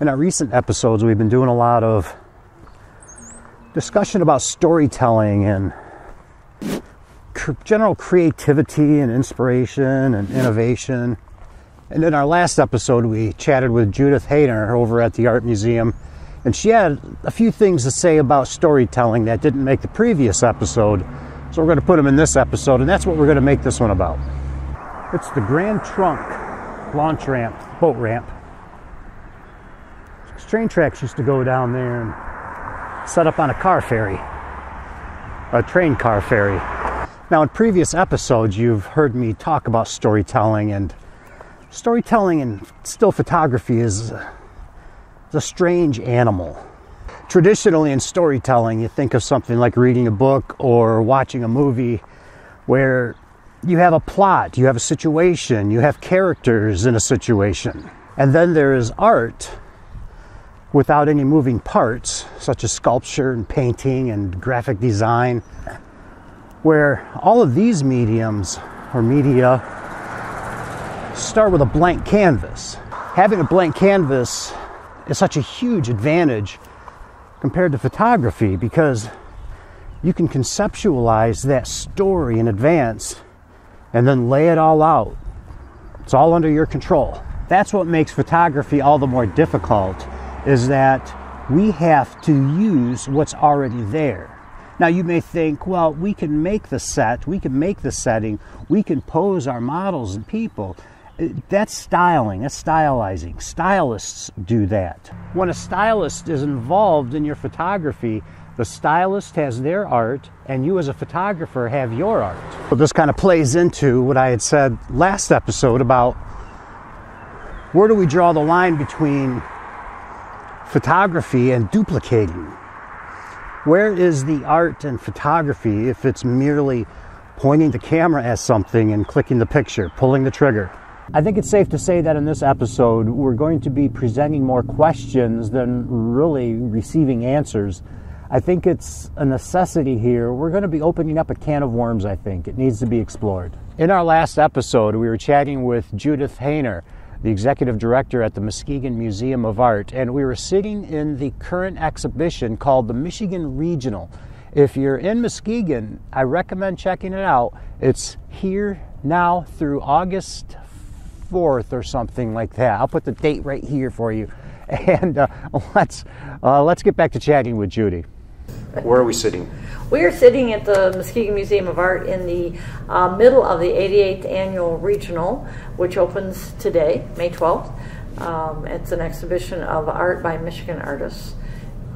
In our recent episodes, we've been doing a lot of discussion about storytelling and general creativity and inspiration and innovation. And in our last episode, we chatted with Judith Hayner over at the Art Museum, and she had a few things to say about storytelling that didn't make the previous episode. So we're going to put them in this episode, and that's what we're going to make this one about. It's the Grand Trunk launch ramp, boat ramp. Train tracks used to go down there and set up on a car ferry, a train car ferry. Now, in previous episodes, you've heard me talk about storytelling, and storytelling and still photography is is a strange animal. Traditionally, in storytelling, you think of something like reading a book or watching a movie where you have a plot, you have a situation, you have characters in a situation. And then there is art without any moving parts, such as sculpture and painting and graphic design where all of these mediums or media start with a blank canvas. Having a blank canvas is such a huge advantage compared to photography because you can conceptualize that story in advance and then lay it all out. It's all under your control. That's what makes photography all the more difficult is that we have to use what's already there. Now, you may think, well, we can make the set, we can make the setting, we can pose our models and people. Uh, that's styling, that's stylizing. Stylists do that. When a stylist is involved in your photography, the stylist has their art, and you as a photographer have your art. So this kind of plays into what I had said last episode about where do we draw the line between photography and duplicating? Where is the art and photography if it's merely pointing the camera at something and clicking the picture, pulling the trigger? I think it's safe to say that in this episode, we're going to be presenting more questions than really receiving answers. I think it's a necessity here. We're going to be opening up a can of worms, I think. It needs to be explored. In our last episode, we were chatting with Judith Hayner the executive director at the Muskegon Museum of Art, and we were sitting in the current exhibition called the Michigan Regional. If you're in Muskegon, I recommend checking it out. It's here now through August 4th or something like that. I'll put the date right here for you. And uh, let's uh, let's get back to chatting with Judy. Where are we sitting? We are sitting at the Muskegon Museum of Art in the uh, middle of the 88th Annual Regional, which opens today, May 12th. Um, it's an exhibition of art by Michigan artists.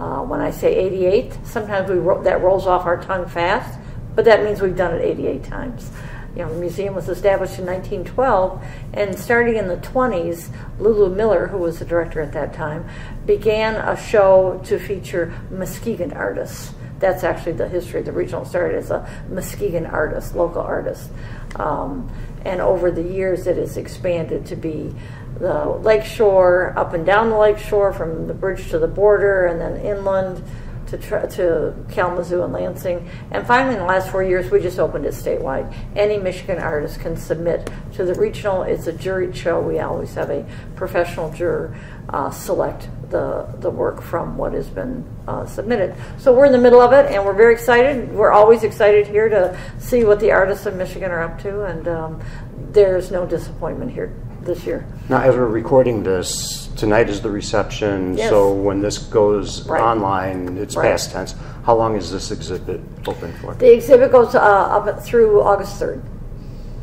Uh, when I say 88, sometimes we ro- that rolls off our tongue fast, but that means we've done it 88 times. You know, the museum was established in 1912, and starting in the 20s, Lulu Miller, who was the director at that time, began a show to feature Muskegon artists. That's actually the history of the regional started as a Muskegon artist, local artist. Um, and over the years, it has expanded to be the lakeshore, up and down the lakeshore, from the bridge to the border, and then inland to, to Kalamazoo and Lansing. And finally, in the last four years, we just opened it statewide. Any Michigan artist can submit to the regional. It's a juried show. We always have a professional juror uh, select the, the work from what has been uh, submitted. So we're in the middle of it, and we're very excited. We're always excited here to see what the artists of Michigan are up to, and um, there's no disappointment here this year. Now, as we're recording this, tonight is the reception. Yes. So when this goes right. online, it's right. past tense. How long is this exhibit open for? The exhibit goes uh, up through August 3rd.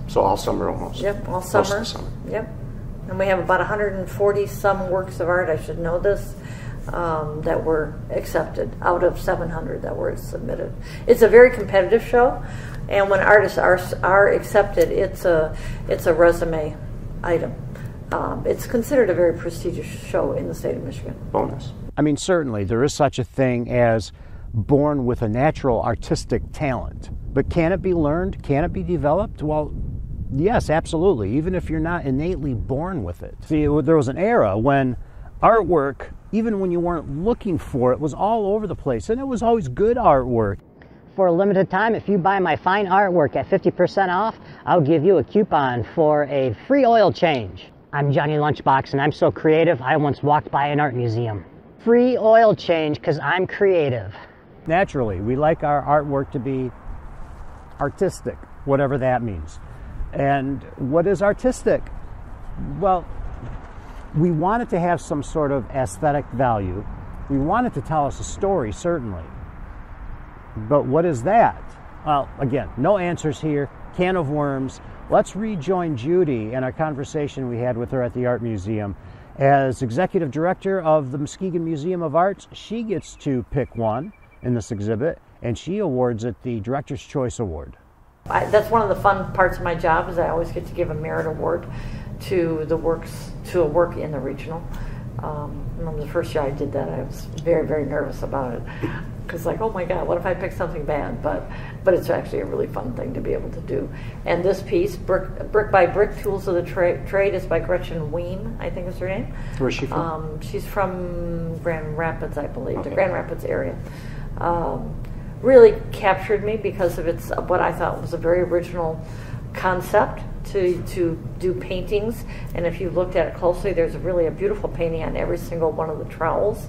So all summer almost? Yep, all summer. summer. Yep. And we have about 140 some works of art, I should know this, um, that were accepted out of 700 that were submitted. It's a very competitive show, and when artists are, are accepted, it's a, it's a resume item. Um, it's considered a very prestigious show in the state of Michigan. Bonus. I mean, certainly there is such a thing as born with a natural artistic talent. But can it be learned? Can it be developed? Well, yes, absolutely. Even if you're not innately born with it. See, there was an era when artwork, even when you weren't looking for it, was all over the place. And it was always good artwork. For a limited time, if you buy my fine artwork at 50% off, I'll give you a coupon for a free oil change. I'm Johnny Lunchbox and I'm so creative I once walked by an art museum. Free oil change because I'm creative. Naturally, we like our artwork to be artistic, whatever that means. And what is artistic? Well, we want it to have some sort of aesthetic value. We want it to tell us a story, certainly. But what is that? Well, again, no answers here. Can of worms. Let's rejoin Judy and our conversation we had with her at the Art Museum. As executive director of the Muskegon Museum of Arts, she gets to pick one in this exhibit and she awards it the Director's Choice Award. I, that's one of the fun parts of my job is I always get to give a merit award to the works to a work in the regional. Um, the first year I did that, I was very very nervous about it because like oh my god, what if I pick something bad? But but it's actually a really fun thing to be able to do. And this piece, brick, brick by brick, tools of the tra- trade, is by Gretchen Weem, I think is her name. Where's she from? Um, she's from Grand Rapids, I believe, Okay. the Grand Rapids area. Um, really captured me because of its what I thought was a very original concept to to do paintings. And if you looked at it closely, there's really a beautiful painting on every single one of the trowels.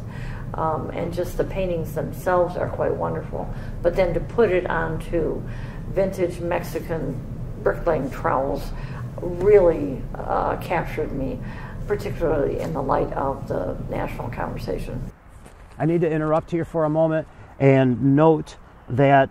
Um, and just the paintings themselves are quite wonderful. But then to put it onto vintage Mexican bricklaying trowels really uh, captured me, particularly in the light of the national conversation. I need to interrupt here for a moment and note that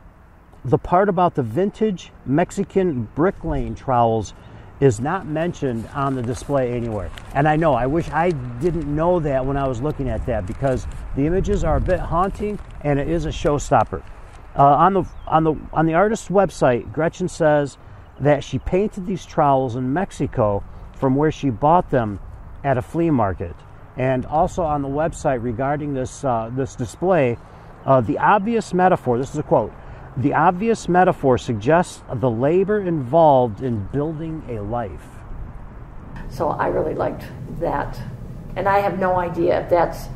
the part about the vintage Mexican bricklaying trowels is not mentioned on the display anywhere. And I know, I wish I didn't know that when I was looking at that because the images are a bit haunting and it is a showstopper. Uh, on the on the on the artist's website, Gretchen says that she painted these trowels in Mexico from where she bought them at a flea market. And also on the website regarding this uh, this display, uh, the obvious metaphor. This is a quote. The obvious metaphor suggests the labor involved in building a life. So I really liked that. And I have no idea if that's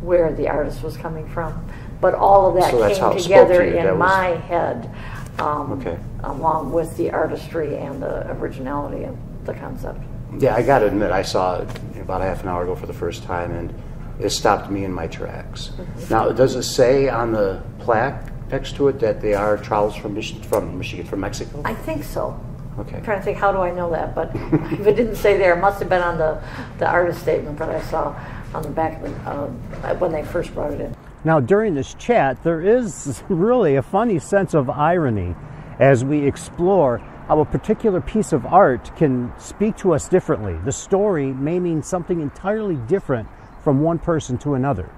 where the artist was coming from. But all of that So came it spoke to together that in was- my head, um, Okay. along with the artistry and the originality of the concept. Yeah, I got to admit, I saw it about a half an hour ago for the first time, and it stopped me in my tracks. Now, does it say on the plaque next to it that they are trowels from Mich- from Michigan, from Mexico? I think so. Okay. I'm trying to think, how do I know that? But if it didn't say there, it must have been on the, the artist statement that I saw on the back of it uh, when they first brought it in. Now, during this chat, there is really a funny sense of irony as we explore how a particular piece of art can speak to us differently. The story may mean something entirely different from one person to another.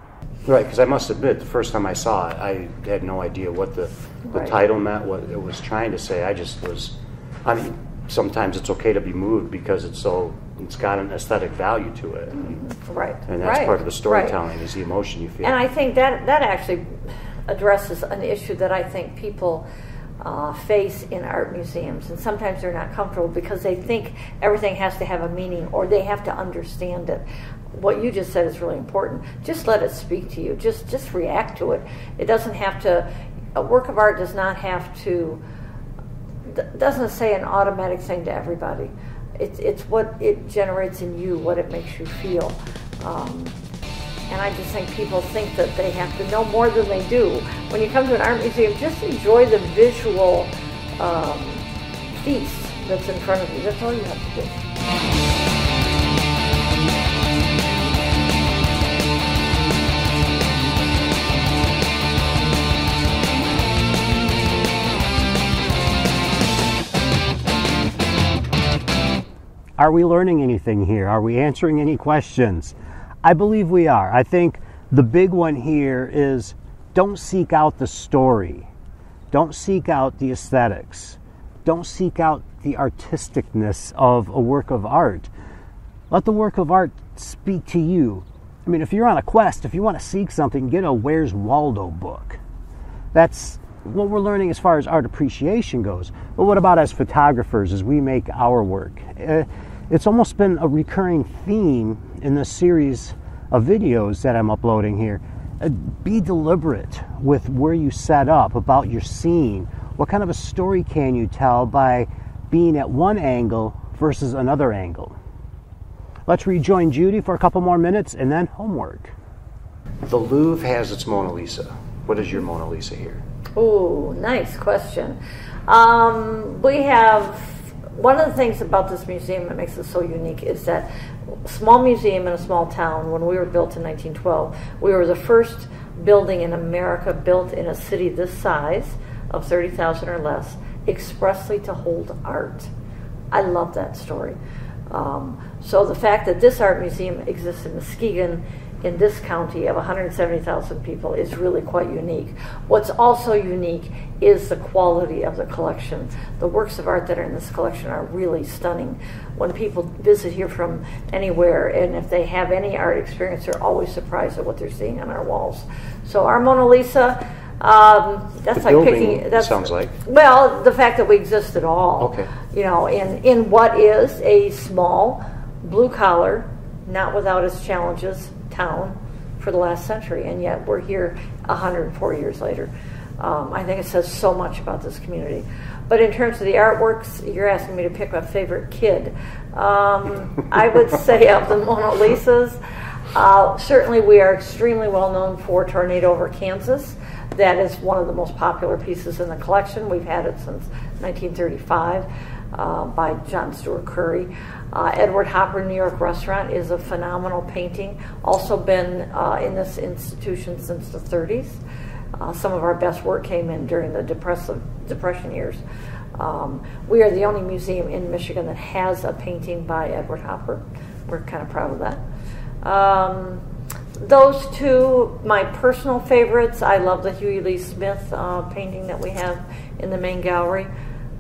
Right, because I must admit, the first time I saw it, I had no idea what the, the Right. title meant, what it was trying to say. I just was, I mean, sometimes it's okay to be moved because it's so, it's got an aesthetic value to it. And, Right. and that's right, part of the right. storytelling is the emotion you feel. And I think that that actually addresses an issue that I think people uh, face in art museums, and sometimes they're not comfortable because they think everything has to have a meaning or they have to understand it. What you just said is really important. Just let it speak to you. Just just react to it. It doesn't have to. A work of art does not have to doesn't say an automatic thing to everybody. It's, it's what it generates in you, what it makes you feel. Um, and I just think people think that they have to know more than they do. When you come to an art museum, just enjoy the visual um, feast that's in front of you. That's all you have to do. Are we learning anything here? Are we answering any questions? I believe we are. I think the big one here is don't seek out the story, don't seek out the aesthetics, don't seek out the artisticness of a work of art. Let the work of art speak to you. I mean, if you're on a quest, if you want to seek something, get a Where's Waldo book. That's what we're learning as far as art appreciation goes. But what about as photographers as we make our work? Uh, it's almost been a recurring theme in this series of videos that I'm uploading here. Uh, be deliberate with where you set up about your scene. What kind of a story can you tell by being at one angle versus another angle? Let's rejoin Judy for a couple more minutes and then homework. The Louvre has its Mona Lisa. What is your Mona Lisa here? Oh, nice question. Um, we have one of the things about this museum that makes it so unique is that small museum in a small town. When we were built in 1912, we were the first building in America built in a city this size of 30,000 or less expressly to hold art. I love that story. Um, so the fact that this art museum exists in Muskegon in this county of 170,000 people is really quite unique. What's also unique is the quality of the collection. The works of art that are in this collection are really stunning. When people visit here from anywhere, and if they have any art experience, they're always surprised at what they're seeing on our walls. So our Mona Lisa. Um, that's The like picking. That sounds like. Well, the fact that we exist at all. Okay. You know, in in what is a small, blue collar, not without its challenges, town for the last century, and yet we're here 104 years later. Um, I think it says so much about this community. But in terms of the artworks, you're asking me to pick my favorite kid. Um, I would say of the Mona Lisas, uh, certainly we are extremely well known for Tornado Over Kansas. That is one of the most popular pieces in the collection. We've had it since 1935 uh, by John Steuart Curry. Uh, Edward Hopper New York Restaurant is a phenomenal painting, also been uh, in this institution since the 30s. Uh, some of our best work came in during the depressive depression years. Um, we are the only museum in Michigan that has a painting by Edward Hopper. We're kind of proud of that. Um, those two, my personal favorites. I love the Hughie Lee-Smith uh, painting that we have in the main gallery.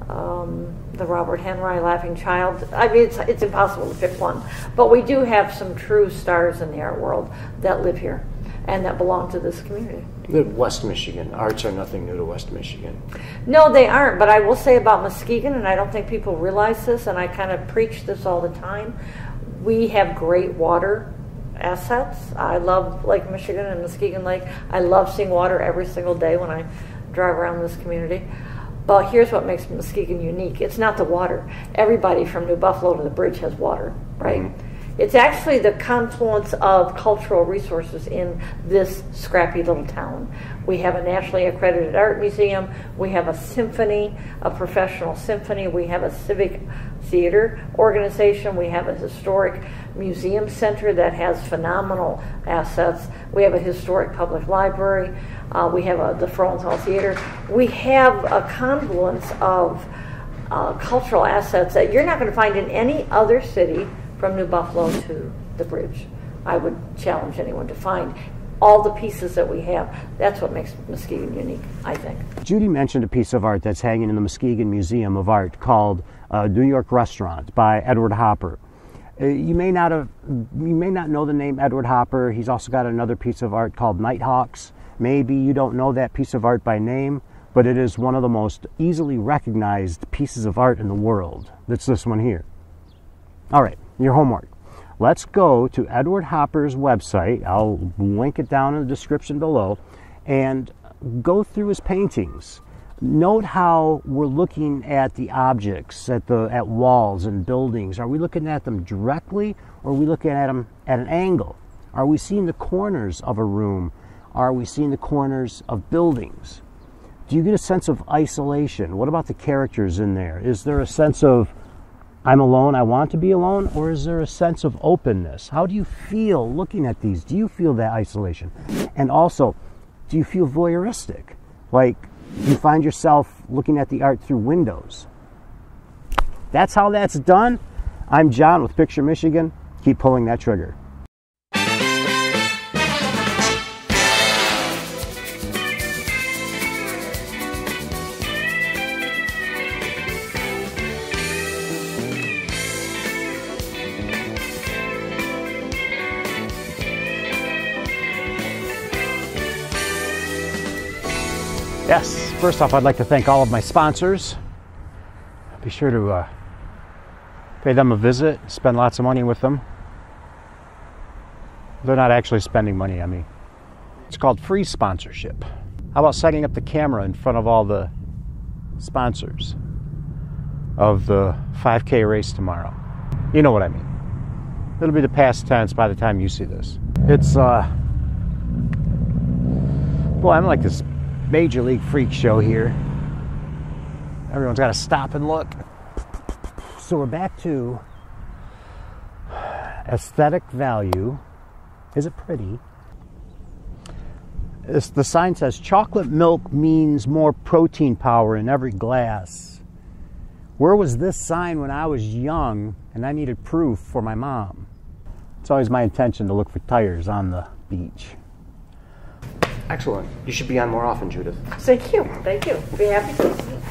Um, the Robert Henri Laughing Child. I mean, it's, it's impossible to pick one, but we do have some true stars in the art world that live here and that belong to this community. West Michigan. Arts are nothing new to West Michigan. No, they aren't. But I will say about Muskegon, and I don't think people realize this, and I kind of preach this all the time. We have great water assets. I love Lake Michigan and Muskegon Lake. I love seeing water every single day when I drive around this community. But here's what makes Muskegon unique it's not the water. Everybody from New Buffalo to the bridge has water, right? Mm-hmm. It's actually the confluence of cultural resources in this scrappy little town. We have a nationally accredited art museum, we have a symphony, a professional symphony, we have a civic theater organization, we have a historic museum center that has phenomenal assets, we have a historic public library, uh, we have a, the Hall Theater. We have a confluence of uh, cultural assets that you're not going to find in any other city from New Buffalo to the bridge. I would challenge anyone to find all the pieces that we have. That's what makes Muskegon unique, I think. Judy mentioned a piece of art that's hanging in the Muskegon Museum of Art called uh, New York Restaurant by Edward Hopper. Uh, you may not have, you may not know the name Edward Hopper. He's also got another piece of art called Nighthawks. Maybe you don't know that piece of art by name, but it is one of the most easily recognized pieces of art in the world. That's this one here. All right, your homework. Let's go to Edward Hopper's website. I'll link it down in the description below and go through his paintings. Note how we're looking at the objects at the at walls and buildings. Are we looking at them directly or are we looking at them at an angle? Are we seeing the corners of a room? Are we seeing the corners of buildings? Do you get a sense of isolation? What about the characters in there? Is there a sense of I'm alone, I want to be alone, or is there a sense of openness? How do you feel looking at these? Do you feel that isolation? And also, do you feel voyeuristic? Like, you find yourself looking at the art through windows? That's how that's done. I'm Jon with Picture Michigan. Keep pulling that trigger. Yes, first off, I'd like to thank all of my sponsors. Be sure to uh, pay them a visit, spend lots of money with them. They're not actually spending money on me. It's called free sponsorship. How about setting up the camera in front of all the sponsors of the 5K race tomorrow? You know what I mean. It'll be the past tense by the time you see this. It's uh boy, I'm like this major league freak show here. Everyone's got to stop and look. So we're back to aesthetic value. Is it pretty? It's, the sign says chocolate milk means more protein power in every glass. Where was this sign when I was young and I needed proof for my mom? It's always my intention to look for tires on the beach. Excellent. You should be on more often, Judith. Thank you. Thank you. Be happy to.